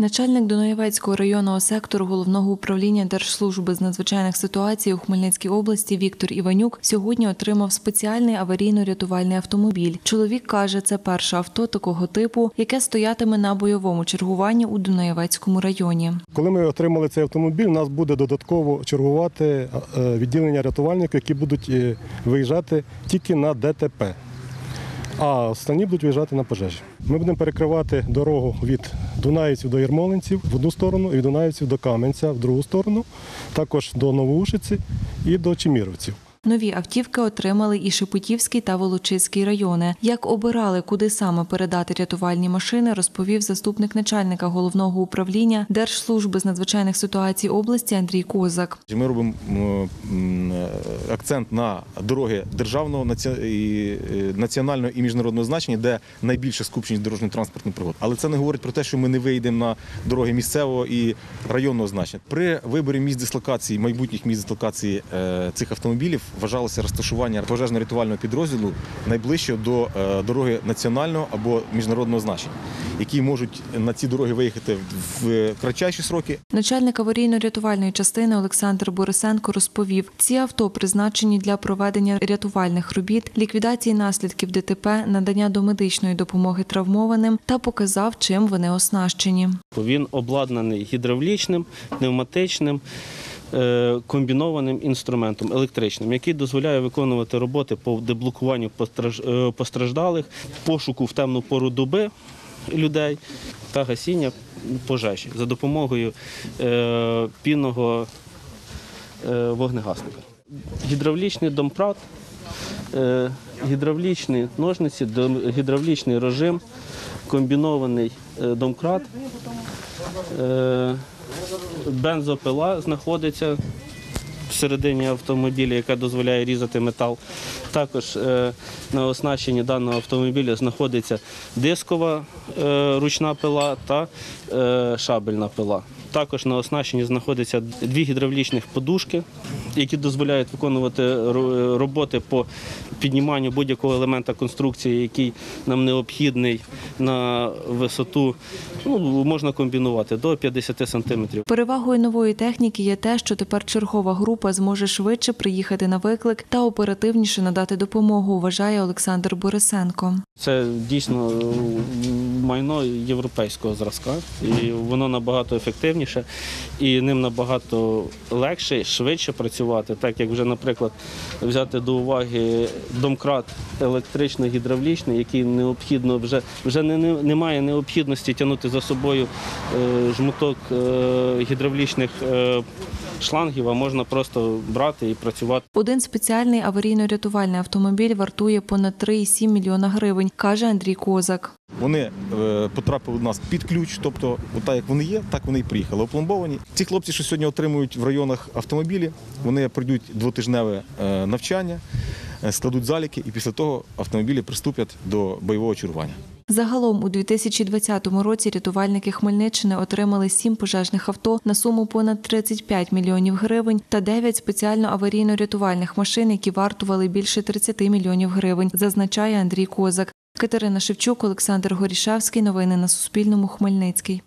Начальник Дунаєвецького районного сектору головного управління Держслужби з надзвичайних ситуацій у Хмельницькій області Віктор Іванюк сьогодні отримав спеціальний аварійно-рятувальний автомобіль. Чоловік каже, це перше авто такого типу, яке стоятиме на бойовому чергуванні у Дунаєвецькому районі. Коли ми отримали цей автомобіль, нас буде додатково чергувати е, відділення рятувальників, які будуть е, виїжджати тільки на ДТП. А останні будуть виїжджати на пожежі. Ми будемо перекривати дорогу від Дунаївців до Єрмолинців в одну сторону, і від Дунаївців до Кам'янця в другу сторону, також до Новоушиці і до Чеміровців. Нові автівки отримали і Шепетівський та Волочиський райони. Як обирали, куди саме передати рятувальні машини, розповів заступник начальника головного управління Держслужби з надзвичайних ситуацій області Андрій Козак. Ми робимо акцент на дороги державного національного і міжнародного значення, де найбільша скупченість дорожньо-транспортних пригод. Але це не говорить про те, що ми не вийдемо на дороги місцевого і районного значення. При виборі місць дислокації, майбутніх місць дислокації е, цих автомобілів вважалося розташування пожежно-рятувального підрозділу найближче до е, дороги національного або міжнародного значення, які можуть на ці дороги виїхати в- кратчайші сроки Начальник аварійно-рятувальної частини Олександр Борисенко розповів, ці авто призначені для проведення рятувальних робіт, ліквідації наслідків ДТП, надання домедичної допомоги травмованим та показав, чим вони оснащені. Він обладнаний гідравлічним, пневматичним, комбінованим інструментом електричним, який дозволяє виконувати роботи по деблокуванню е, постраждалих, пошуку в темну пору доби людей та гасіння пожежі за допомогою е, пінного е, вогнегасника. Гідравлічний домпрат, е, гідравлічні ножниці, гідравлічний режим, комбінований е, домкрат. Е, Бензопила знаходиться всередині автомобіля, яка дозволяє різати метал. Також е, на оснащенні даного автомобіля знаходиться дискова е, ручна пила та е, шабельна пила. Також на оснащенні знаходяться дві гідравлічних подушки, які дозволяють виконувати роботи по підніманню будь-якого елемента конструкції, який нам необхідний на висоту. Ну, можна комбінувати до 50 сантиметрів. Перевагою нової техніки є те, що тепер чергова група зможе швидше приїхати на виклик та оперативніше надати допомогу, вважає Олександр Борисенко. Це дійсно е, майно європейського зразка, і воно набагато ефективніше, і ним набагато легше, швидше працювати. Так як вже, наприклад, взяти до уваги домкрат електрично-гідравлічний, який необхідно вже вже не, не- немає необхідності тягнути за собою е, жмуток е, гідравлічних е, шлангів, а можна просто брати і працювати. Один спеціальний аварійно-рятувальний автомобіль вартує понад 3,7 мільйона гривень, каже Андрій Козак. Вони е, потрапили до нас під ключ, тобто, так як вони є, так вони і приїхали. Опломбовані. Ці хлопці, що сьогодні отримують в районах автомобілі, вони пройдуть двотижневе е, навчання, складуть заліки, і після того автомобілі приступлять до бойового чергування. Загалом у 2020 році рятувальники Хмельниччини отримали сім пожежних авто на суму понад 35 мільйонів гривень та 9 спеціально аварійно-рятувальних машин, які вартували більше 30 мільйонів гривень, зазначає Андрій Козак. Катерина Шевчук, Олександр Горішевський. Новини на Суспільному. Хмельницький.